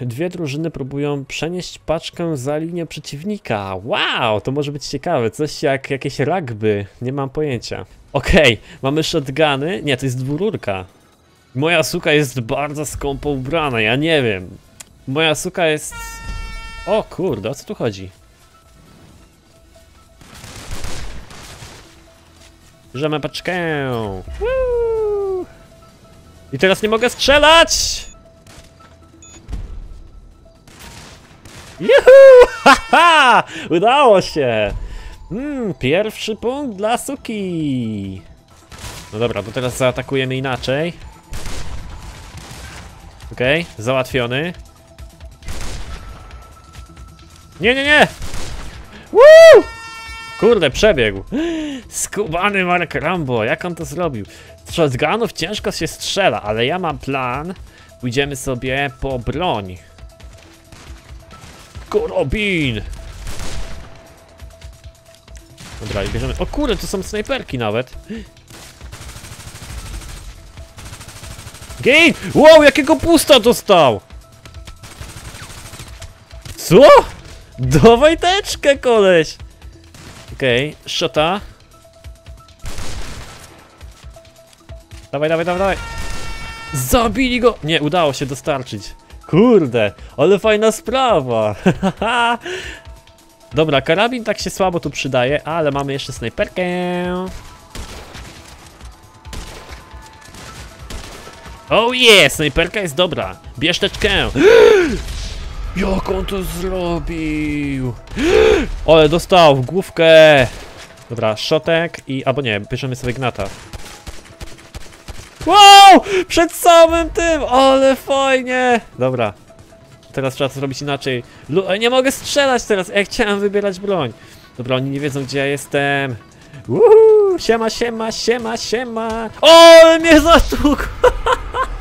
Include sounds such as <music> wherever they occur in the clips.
Dwie drużyny próbują przenieść paczkę za linię przeciwnika. Wow, to może być ciekawe. Coś jak jakieś rugby. Nie mam pojęcia. Okej, mamy shotguny. Nie, to jest dwururka. Moja suka jest bardzo skąpo ubrana, ja nie wiem. Moja suka jest... O kurde, o co tu chodzi? Bierzemy paczkę. Woo! I teraz nie mogę strzelać! Juhu! <laughs> Haha! Udało się! Mm, pierwszy punkt dla Suki! No dobra, to teraz zaatakujemy inaczej. Okej, okay, załatwiony. Nie, nie, nie! Woo! Kurde, przebiegł. <gasps> Skubany Mark Rambo, jak on to zrobił? Shotgunów ciężko się strzela, ale ja mam plan. Pójdziemy sobie po broń. Korobin! Dobra, i bierzemy... O kurde, to są snajperki nawet. Gain! Wow, jakiego pusta dostał! Co? Dawaj teczkę, koleś! Okej, okay, shota. Dawaj, dawaj, dawaj, dawaj. Zabili go! Nie, udało się dostarczyć. Kurde, ale fajna sprawa. <laughs> Dobra, karabin tak się słabo tu przydaje, ale mamy jeszcze snajperkę. Oh yeah, snajperka jest dobra. Bierz teczkę. <gasps> Jak on to zrobił? <gasps> Ale dostał w główkę. Dobra, szotek i... albo nie, bierzemy sobie gnata. Wow! Przed samym tym! Ale fajnie! Dobra. Teraz trzeba to zrobić inaczej. Lu nie mogę strzelać teraz! Ja chciałem wybierać broń. Dobra, oni nie wiedzą gdzie ja jestem. Uhu! Siema, siema, siema, siema! O, mnie zatłukł!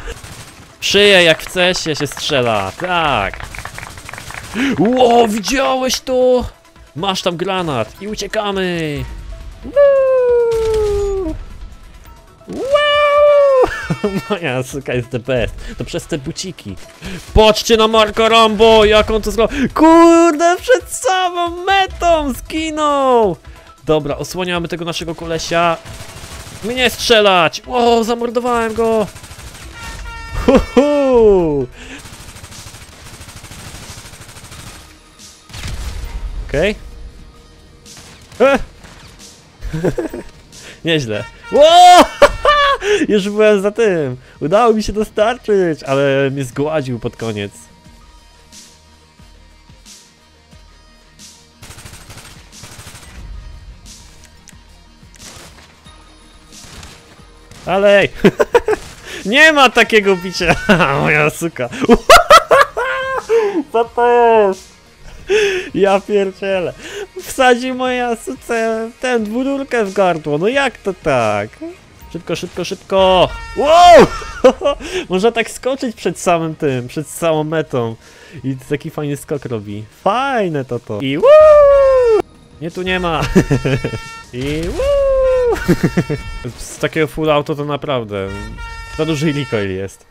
<laughs> Szyję jak cesie się strzela, tak! Ło, widziałeś to? Masz tam granat i uciekamy! Woo! Moja suka jest the best. To przez te buciki. Patrzcie na Marka Rambo, jak on to zrobił. Kurde, przed samą metą zginął! Dobra, osłaniamy tego naszego kolesia. Mnie strzelać! Wow, zamordowałem go! Huhu! Okej. Okay. <laughs> Nieźle. Wow! <laughs> <laughs> Już byłem za tym. Udało mi się dostarczyć, ale mnie zgładził pod koniec. Alej! <laughs> Nie ma takiego bicia! <laughs> Moja suka! Co to jest? Ja pierdzielę. Wsadzi moja suce ten dwururkę w gardło. No jak to tak? Szybko, szybko, szybko! Wow! <laughs> Można tak skoczyć przed samym tym, przed samą metą. I taki fajny skok robi. Fajne to to. I woo! Nie tu nie ma. <laughs> I woo! <laughs> Z takiego full auto to naprawdę za duży recoil jest.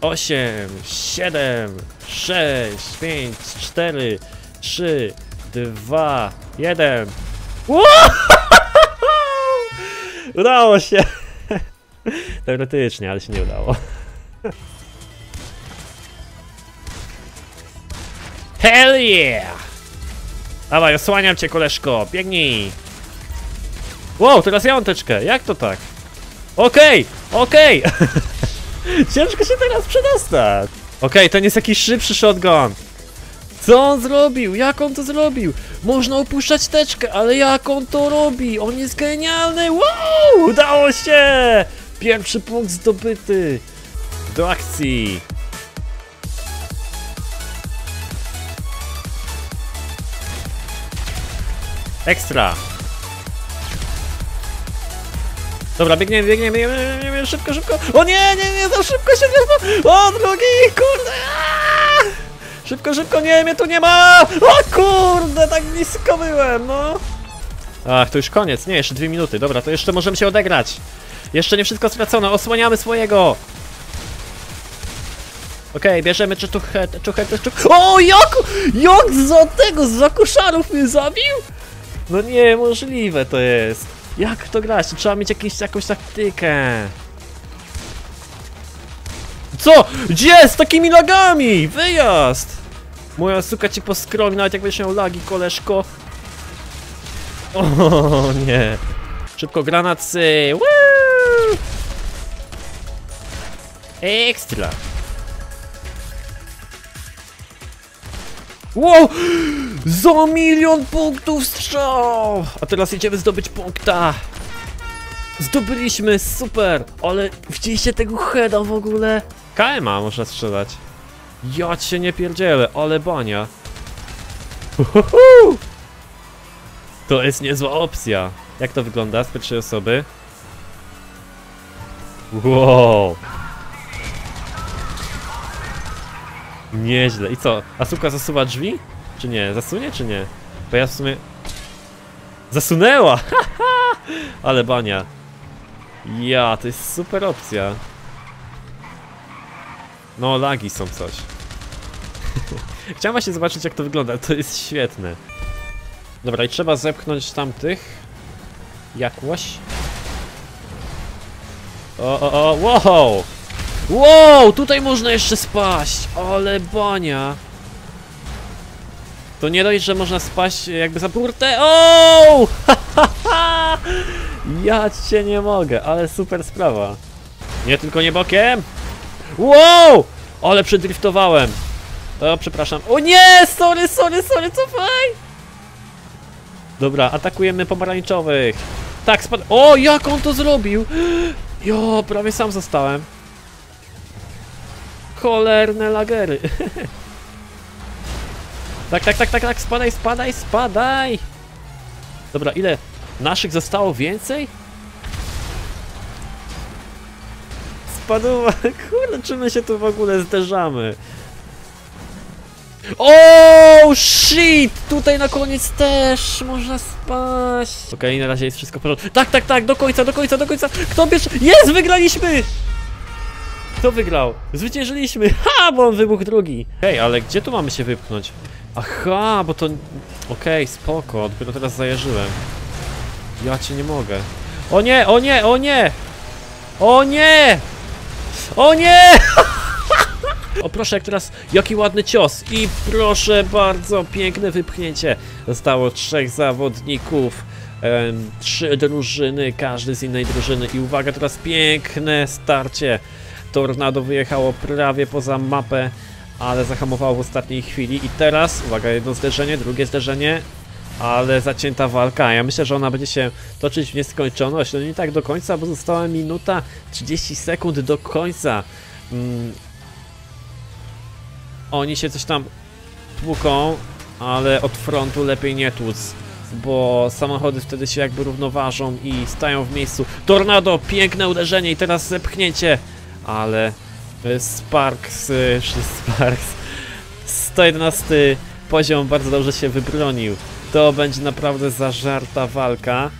8, 7, 6, 5, 4, 3, 2, 1. Udało się! Teoretycznie, ale się nie udało. Hell yeah! Dawaj, osłaniam cię, koleżko, biegnij! Wow, teraz ja mam teczkę, jak to tak? Okej, okay, okej! Okay. <laughs> Ciężko się teraz przedostać! Okej, okay, ten jest jakiś szybszy shotgun. Co on zrobił? Jak on to zrobił? Można opuszczać teczkę, ale jak on to robi? On jest genialny! Wow! Udało się! Pierwszy punkt zdobyty! Do akcji! Ekstra! Dobra, biegniemy, biegniemy, biegniemy, biegniemy, szybko, szybko! O nie, nie, nie, za szybko się nie... O, drugi, kurde! Szybko, szybko, nie, mnie tu nie ma! O kurde, tak blisko byłem, no! Ach, to już koniec, nie, jeszcze dwie minuty, dobra, to jeszcze możemy się odegrać. Jeszcze nie wszystko stracone, osłaniamy swojego! Okej, bierzemy czuchetę, czuchetę, czuchetę. O, jak, jak za tego, za koszarów mnie zabił? No niemożliwe to jest. Jak to grać? Trzeba mieć jakieś, jakąś taktykę. Co? Gdzie? Z takimi lagami? Wyjazd! Moja suka ci poskroli, nawet jak będziesz miał lagi, koleżko. <laughs> O nie. Szybko granacy. Woo! Ekstra. Wow! Za milion punktów strzał! A teraz idziemy zdobyć punkta. Zdobyliśmy, super! Ale widzieliście tego heada w ogóle? KMA można strzelać. Ja cię nie pierdzielę, ale bania. Uhuhu! To jest niezła opcja. Jak to wygląda z pierwszej osoby? Wow! Nieźle. I co? Asuka zasuwa drzwi? Czy nie? Zasunie czy nie? Bo ja w sumie... Zasunęła! <laughs> Ale bania. Ja, to jest super opcja. No, lagi są coś. <laughs> Chciałem właśnie zobaczyć jak to wygląda, to jest świetne. Dobra, i trzeba zepchnąć tamtych. Jakoś. O, o, o, wow! Wow, tutaj można jeszcze spaść, ale bania. To nie dość, że można spaść jakby za burtę. O! Ja cię nie mogę, ale super sprawa. Nie tylko nie bokiem. Wow! Ale przedriftowałem. O, przepraszam. O nie! Sorry, sorry, sorry, cofaj! Dobra, atakujemy pomarańczowych. Tak, spadł. O, jak on to zrobił? Jo, prawie sam zostałem. Cholerne lagery. <laughs> tak, tak, tak, tak, tak, spadaj, spadaj, spadaj! Dobra, ile? Naszych zostało więcej? Spadła, <laughs> kurde, czy my się tu w ogóle zderzamy? O shit! Tutaj na koniec też można spaść. Okej, na razie jest wszystko w porządku. Tak, tak, tak, do końca, do końca, do końca. Kto bierze? Jest, wygraliśmy! Kto wygrał? Zwyciężyliśmy! <laughs> Ha, bo on wybuchł drugi. Hej, ale gdzie tu mamy się wypchnąć? Aha, bo to... Okej, spoko, dopiero teraz zajarzyłem. Ja cię nie mogę. O nie, o nie, o nie! O nie! O nie! <laughs> O proszę, jak teraz, jaki ładny cios i proszę bardzo, piękne wypchnięcie. Zostało trzech zawodników, em, trzy drużyny, każdy z innej drużyny i uwaga, teraz piękne starcie. Tornado wyjechało prawie poza mapę, ale zahamowało w ostatniej chwili i teraz, uwaga, jedno zderzenie, drugie zderzenie, ale zacięta walka. Ja myślę, że ona będzie się toczyć w nieskończoność. No nie tak do końca, bo została minuta 30 sekund do końca. Mm. Oni się coś tam tłuką, ale od frontu lepiej nie tłuc. Bo samochody wtedy się jakby równoważą i stają w miejscu. Tornado, piękne uderzenie i teraz zepchnięcie. Ale Sparks, Sparks, 111 poziom bardzo dobrze się wybronił. To będzie naprawdę zażarta walka.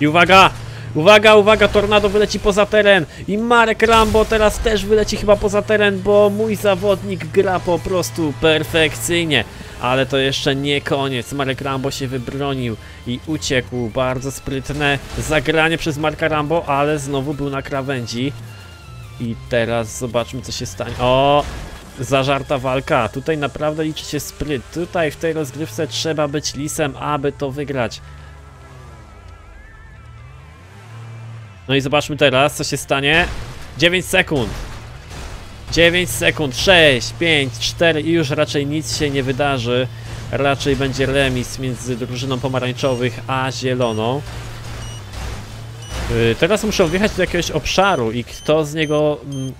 I uwaga! Uwaga, uwaga, tornado wyleci poza teren i Marek Rambo teraz też wyleci chyba poza teren, bo mój zawodnik gra po prostu perfekcyjnie. Ale to jeszcze nie koniec, Marek Rambo się wybronił i uciekł, bardzo sprytne zagranie przez Marka Rambo, ale znowu był na krawędzi. I teraz zobaczmy co się stanie. O! Zażarta walka. Tutaj naprawdę liczy się spryt. Tutaj w tej rozgrywce trzeba być lisem, aby to wygrać. No i zobaczmy teraz, co się stanie. 9 sekund. 9 sekund. 6, 5, 4 i już raczej nic się nie wydarzy. Raczej będzie remis między drużyną pomarańczowych a zieloną. Yy, teraz muszą wjechać do jakiegoś obszaru i kto z niego... Mm,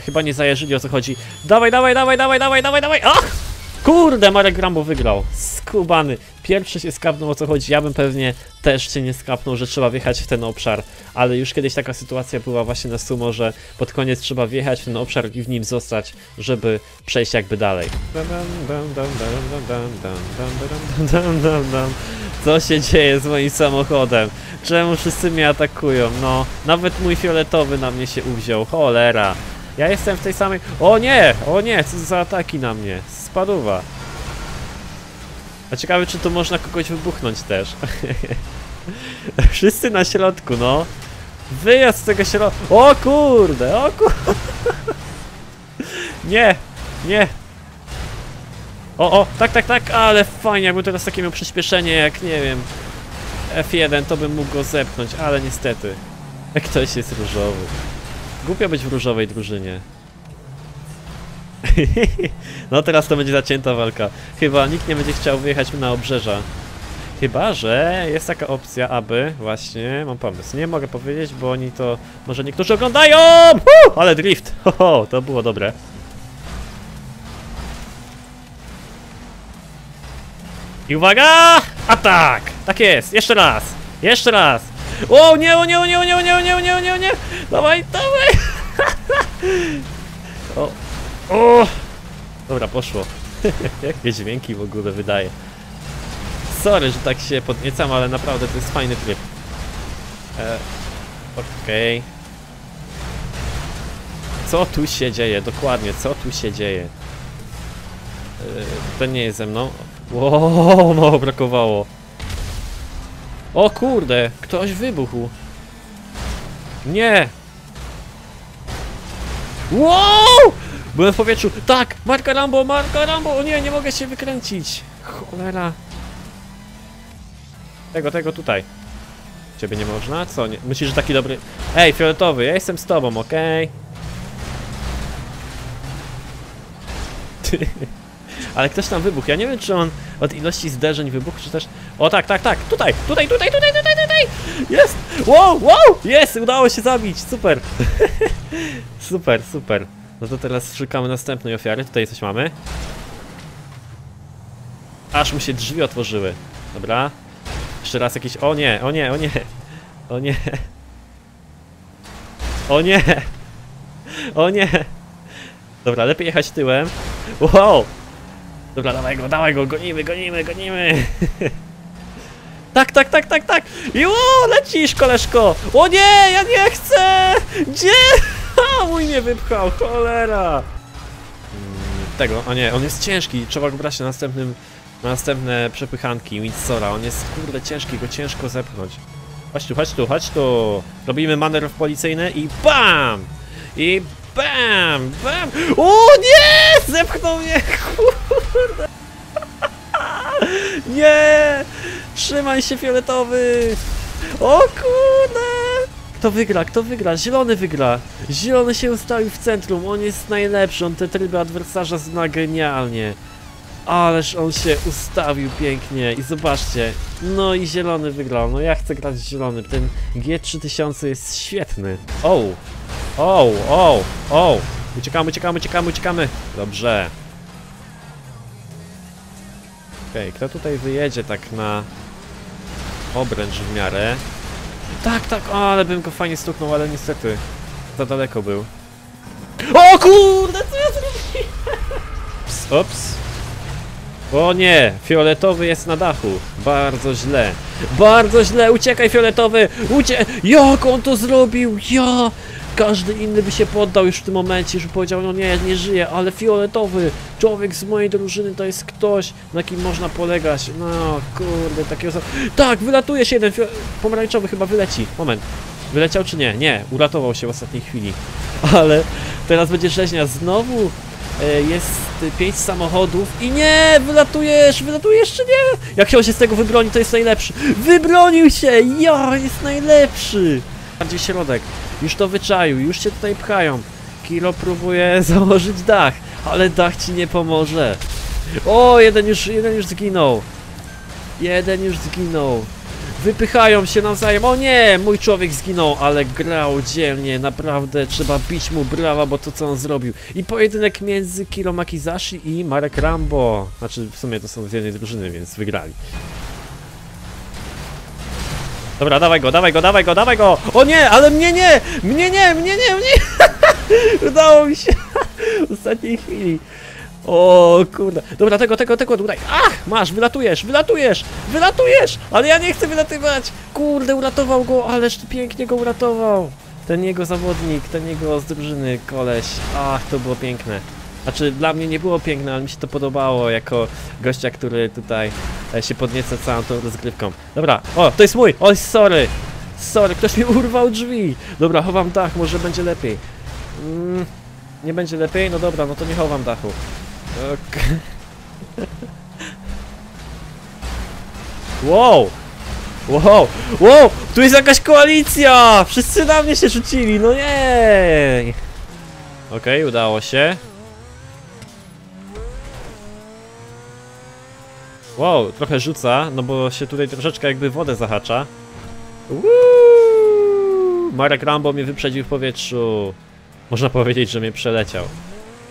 chyba nie zajarzyli o co chodzi. Dawaj, dawaj, dawaj, dawaj, dawaj, dawaj, dawaj! Ach! Kurde, Marek Rambo wygrał. Skubany. Pierwszy się skapnął o co chodzi. Ja bym pewnie też się nie skapnął, że trzeba wjechać w ten obszar. Ale już kiedyś taka sytuacja była właśnie na sumo, że pod koniec trzeba wjechać w ten obszar i w nim zostać, żeby przejść jakby dalej. Co się dzieje z moim samochodem? Czemu wszyscy mnie atakują? No, nawet mój fioletowy na mnie się uwziął. Cholera. Ja jestem w tej samej... O nie! O nie! Co za ataki na mnie? Spaduwa. A ciekawe, czy tu można kogoś wybuchnąć też. <laughs> Wszyscy na środku, no. Wyjazd z tego środka. O kurde, o kurde. <laughs> Nie, nie. O, o, tak, tak, tak, ale fajnie, jakby teraz takie miał przyspieszenie, jak nie wiem. F1, to bym mógł go zepchnąć, ale niestety. Ktoś jest różowy. Głupio być w różowej drużynie. <laughs> no teraz to będzie zacięta walka. Chyba nikt nie będzie chciał wyjechać na obrzeża. Chyba, że jest taka opcja, aby... Właśnie, mam pomysł. Nie mogę powiedzieć, bo oni to... Może niektórzy oglądają! Ale drift! Ho, ho, to było dobre. I uwaga! Atak! Tak jest! Jeszcze raz! Jeszcze raz! O nie, o nie, o nie, o nie, o nie, o nie, o nie, o nie, o nie! Dawaj, dawaj! <laughs> o, o! Dobra, poszło. <laughs> Jakie dźwięki w ogóle wydaje. Sorry, że tak się podniecam, ale naprawdę to jest fajny tryb. E, Okej. Co tu się dzieje? Dokładnie, co tu się dzieje? E, to nie jest ze mną. Wow, mało brakowało. O kurde, ktoś wybuchł. Nie! Wow! Byłem w powietrzu. Tak! Marka Rambo, Marka Rambo! O nie, nie mogę się wykręcić. Cholera. Tego, tego tutaj. Ciebie nie można? Co? Nie? Myślisz, że taki dobry... Ej, fioletowy, ja jestem z tobą, okej? <laughs> Ale ktoś tam wybuchł. Ja nie wiem, czy on od ilości zderzeń wybuchł, czy też... O tak, tak, tak! Tutaj! Tutaj, tutaj, tutaj, tutaj, tutaj! Jest! Wow, wow! Jest! Udało się zabić! Super! <laughs> super, super. No to teraz szukamy następnej ofiary. Tutaj coś mamy. Aż mu się drzwi otworzyły. Dobra. Jeszcze raz jakieś... O nie, o nie, o nie. O nie. O nie. O nie. Dobra, lepiej jechać tyłem. Wow. Dobra, dawaj go, dawaj go, gonimy, gonimy, gonimy. <laughs> Tak, tak, tak, tak, tak. I o, lecisz, koleżko. O nie, ja nie chcę. Gdzie? <laughs> A, mój mnie wypchał, cholera. Mm, Tego, o nie, on jest ciężki. Trzeba go brać na następnym, na następne przepychanki Windsora. On jest, kurde, ciężki, go ciężko zepchnąć. Chodź tu, chodź tu, chodź tu. Robimy manewr policyjny i BAM! I BAM! BAM! O nie! Zepchnął mnie! Kurde! <laughs> Nie! Trzymaj się, fioletowy! O kurde! Kto wygra? Kto wygra? Zielony wygra! Zielony się ustawił w centrum, on jest najlepszy, on te tryby adwersarza zna genialnie. Ależ on się ustawił pięknie i zobaczcie, no i zielony wygrał, no ja chcę grać z zielonym, ten G3000 jest świetny. O, o, o, o, uciekamy, uciekamy, uciekamy, uciekamy, dobrze. Okej, kto tutaj wyjedzie tak na obręcz w miarę? Tak, tak, o, ale bym go fajnie stuknął, ale niestety za daleko był. O kurde, co ja zrobiłem? Ups. O nie, fioletowy jest na dachu. Bardzo źle. Bardzo źle, uciekaj fioletowy! Ucie... Jak on to zrobił? Ja! Każdy inny by się poddał już w tym momencie, by powiedział, no nie, nie żyje, ale fioletowy, człowiek z mojej drużyny to jest ktoś, na kim można polegać. No kurde, takiego... Tak, wylatuje się jeden, pomarańczowy chyba wyleci. Moment. Wyleciał czy nie? Nie, uratował się w ostatniej chwili. <laughs> Ale teraz będzie rzeźnia znowu. E, Jest pięć samochodów i nie, wylatujesz, wylatujesz czy nie? Jak on się z tego wybroni, to jest najlepszy. Wybronił się, ja, jest najlepszy. Bardziej środek, już to wyczaił, już się tutaj pchają. Kilo próbuje <laughs> założyć dach, ale dach ci nie pomoże. O, jeden już, jeden już zginął. Jeden już zginął. Wypychają się nawzajem. O nie, mój człowiek zginął, ale grał dzielnie. Naprawdę trzeba bić mu brawa, bo to co on zrobił. I pojedynek między Kiro Makizashi i Marek Rambo. Znaczy, w sumie to są z jednej drużyny, więc wygrali. Dobra, dawaj go, dawaj go, dawaj go, dawaj go! O nie, ale mnie nie! Mnie nie, mnie nie, mnie! <laughs> Udało mi się w ostatniej chwili. O kurde. Dobra, tego, tego, tego tutaj. Ach, masz, wylatujesz, wylatujesz, wylatujesz! Ale ja nie chcę wylatywać! Kurde, uratował go, ależ pięknie go uratował. Ten jego zawodnik, ten jego z drużyny koleś. Ach, to było piękne. Znaczy, dla mnie nie było piękne, ale mi się to podobało jako gościa, który tutaj e, się podnieca całą tą rozgrywką. Dobra, o, to jest mój! Oj, sorry! Sorry, ktoś mi urwał drzwi! Dobra, chowam dach, może będzie lepiej. Mm, nie będzie lepiej? No dobra, no to nie chowam dachu. Okej. <laughs> Wow! Wow! Wow! Tu jest jakaś koalicja! Wszyscy na mnie się rzucili, no jej! Okej, udało się. Wow, trochę rzuca, no bo się tutaj troszeczkę jakby wodę zahacza. Woo! Marek Rambo mnie wyprzedził w powietrzu. Można powiedzieć, że mnie przeleciał.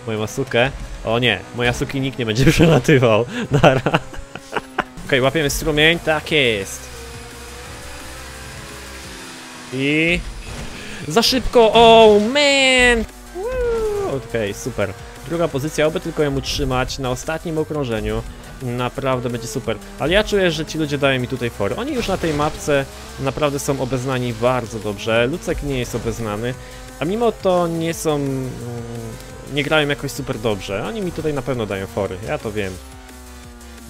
Moją Asukę. O nie, moja Asuki nikt nie będzie <laughs> przelatywał. Nara. Okej, łapiemy strumień, tak jest. I... Za szybko, oh man! Okej, super. Druga pozycja, oby tylko ją utrzymać na ostatnim okrążeniu. Naprawdę będzie super. Ale ja czuję, że ci ludzie dają mi tutaj fory. Oni już na tej mapce naprawdę są obeznani bardzo dobrze. Lucek nie jest obeznany, a mimo to nie są... mm, nie grają jakoś super dobrze. Oni mi tutaj na pewno dają fory, ja to wiem.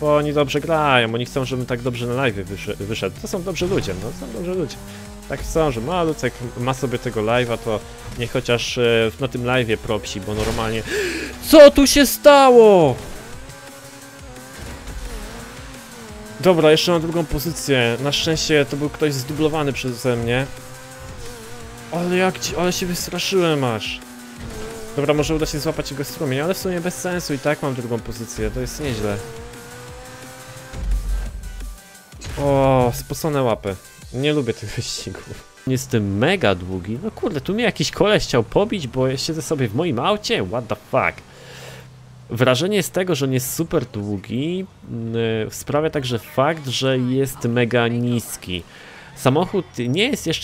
Bo oni dobrze grają, oni chcą, żebym tak dobrze na live wysz wyszedł. To są dobrzy ludzie, no są dobrzy ludzie. Tak chcą, że ma Lucek ma sobie tego live'a, to niech chociaż e, na tym live'ie propsi, bo normalnie... <gasps> Co tu się stało? Dobra, jeszcze mam drugą pozycję. Na szczęście to był ktoś zdublowany przeze mnie. Ale jak ci, ale się wystraszyłem aż. Dobra, może uda się złapać jego strumień, ale w sumie bez sensu i tak mam drugą pozycję, to jest nieźle. O, spocone łapy. Nie lubię tych <laughs> wyścigów. Jestem mega długi. No kurde, tu mnie jakiś koleś chciał pobić, bo siedzę sobie w moim aucie? What the fuck? Wrażenie z tego, że on jest super długi, yy, sprawia także fakt, że jest mega niski. Samochód nie jest jeszcze